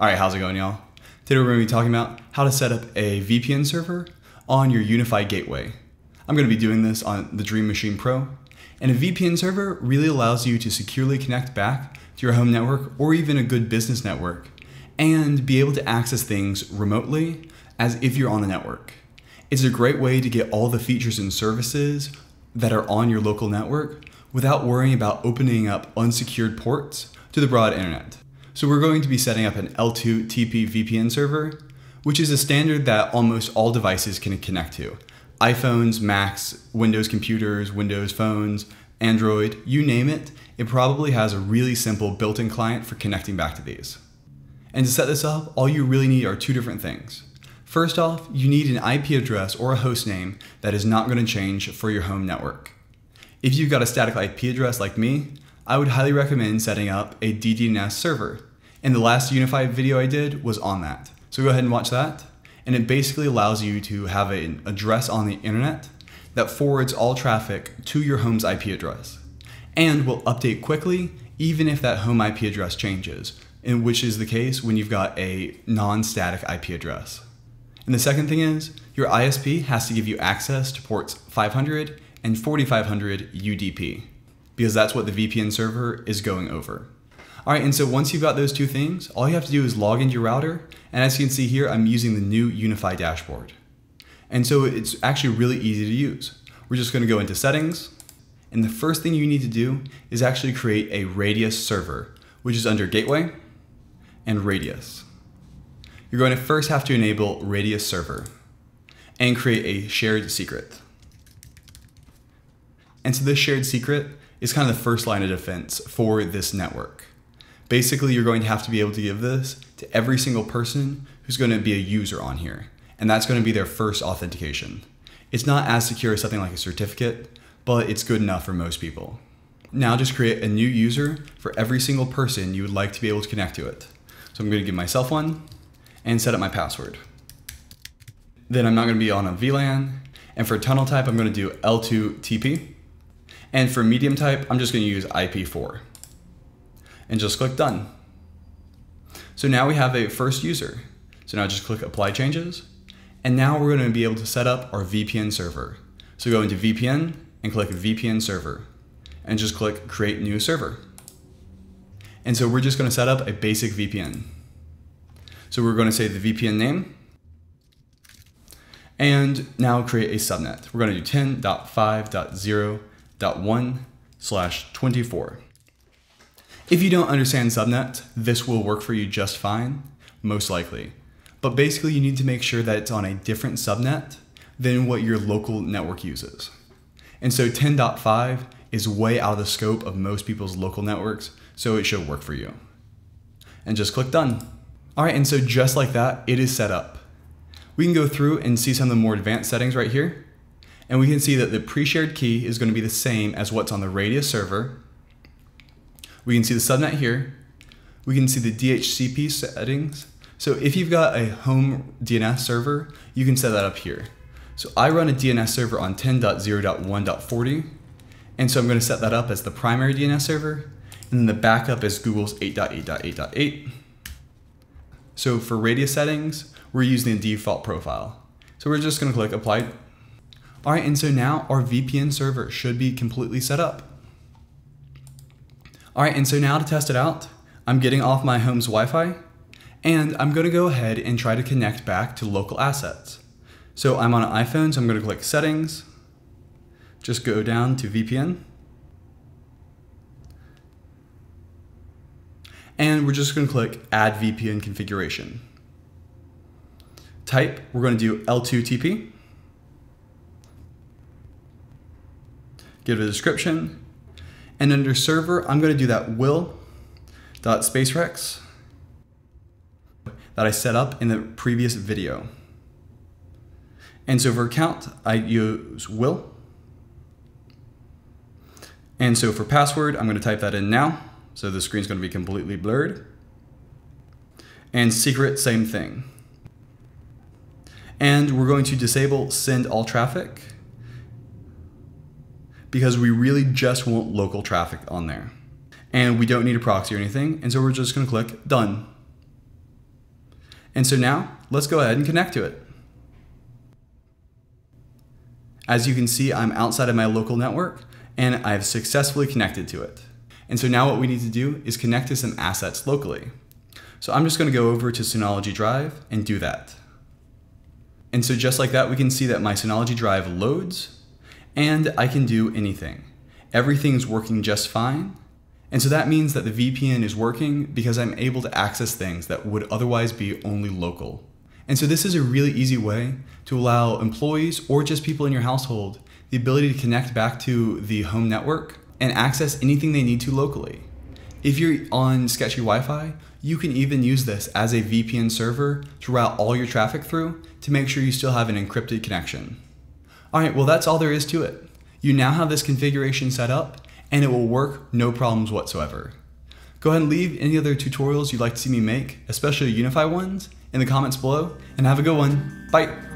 All right, how's it going, y'all? Today we're going to be talking about how to set up a VPN server on your UniFi gateway. I'm going to be doing this on the Dream Machine Pro, and a VPN server really allows you to securely connect back to your home network or even a good business network and be able to access things remotely as if you're on the network. It's a great way to get all the features and services that are on your local network without worrying about opening up unsecured ports to the broad internet. So we're going to be setting up an L2 TP VPN server, which is a standard that almost all devices can connect to. iPhones, Macs, Windows computers, Windows phones, Android, you name it, it probably has a really simple built-in client for connecting back to these. And to set this up, all you really need are two different things. First off, you need an IP address or a host name that is not going to change for your home network. If you've got a static IP address like me, I would highly recommend setting up a DDNS server and the last UniFi video I did was on that. So go ahead and watch that. And it basically allows you to have an address on the internet that forwards all traffic to your home's IP address and will update quickly even if that home IP address changes, in which is the case when you've got a non-static IP address. And the second thing is your ISP has to give you access to ports 500 and 4500 UDP because that's what the VPN server is going over. All right, and so once you've got those two things, all you have to do is log into your router. And as you can see here, I'm using the new UniFi dashboard. And so it's actually really easy to use. We're just gonna go into settings. And the first thing you need to do is actually create a radius server, which is under gateway and radius. You're going to first have to enable radius server and create a shared secret. And so this shared secret is kind of the first line of defense for this network. Basically, you're going to have to be able to give this to every single person who's going to be a user on here. And that's going to be their first authentication. It's not as secure as something like a certificate, but it's good enough for most people. Now just create a new user for every single person you would like to be able to connect to it. So I'm going to give myself one and set up my password. Then I'm not going to be on a VLAN. And for tunnel type, I'm going to do L2TP. And for medium type, I'm just going to use IP4 and just click done. So now we have a first user. So now just click apply changes. And now we're going to be able to set up our VPN server. So go into VPN and click VPN server and just click create new server. And so we're just going to set up a basic VPN. So we're going to say the VPN name and now create a subnet. We're going to do 10.5.0.1 slash 24. If you don't understand subnet, this will work for you just fine, most likely. But basically you need to make sure that it's on a different subnet than what your local network uses. And so 10.5 is way out of the scope of most people's local networks, so it should work for you. And just click done. All right, and so just like that, it is set up. We can go through and see some of the more advanced settings right here. And we can see that the pre-shared key is gonna be the same as what's on the Radius server, we can see the subnet here. We can see the DHCP settings. So if you've got a home DNS server, you can set that up here. So I run a DNS server on 10.0.1.40. And so I'm going to set that up as the primary DNS server. And then the backup is Google's 8.8.8.8. So for radius settings, we're using the default profile. So we're just going to click apply. All right, and so now our VPN server should be completely set up. All right, and so now to test it out, I'm getting off my home's Wi-Fi and I'm gonna go ahead and try to connect back to local assets. So I'm on an iPhone, so I'm gonna click settings, just go down to VPN. And we're just gonna click add VPN configuration. Type, we're gonna do L2TP. Give it a description, and under server, I'm going to do that will.spacerex that I set up in the previous video. And so for account, I use will. And so for password, I'm going to type that in now. So the screen's going to be completely blurred. And secret, same thing. And we're going to disable send all traffic because we really just want local traffic on there. And we don't need a proxy or anything, and so we're just gonna click done. And so now, let's go ahead and connect to it. As you can see, I'm outside of my local network and I've successfully connected to it. And so now what we need to do is connect to some assets locally. So I'm just gonna go over to Synology Drive and do that. And so just like that, we can see that my Synology Drive loads and I can do anything. Everything's working just fine. And so that means that the VPN is working because I'm able to access things that would otherwise be only local. And so this is a really easy way to allow employees or just people in your household the ability to connect back to the home network and access anything they need to locally. If you're on sketchy Wi-Fi, you can even use this as a VPN server to route all your traffic through to make sure you still have an encrypted connection. All right, well that's all there is to it. You now have this configuration set up and it will work no problems whatsoever. Go ahead and leave any other tutorials you'd like to see me make, especially UniFi ones, in the comments below, and have a good one. Bye!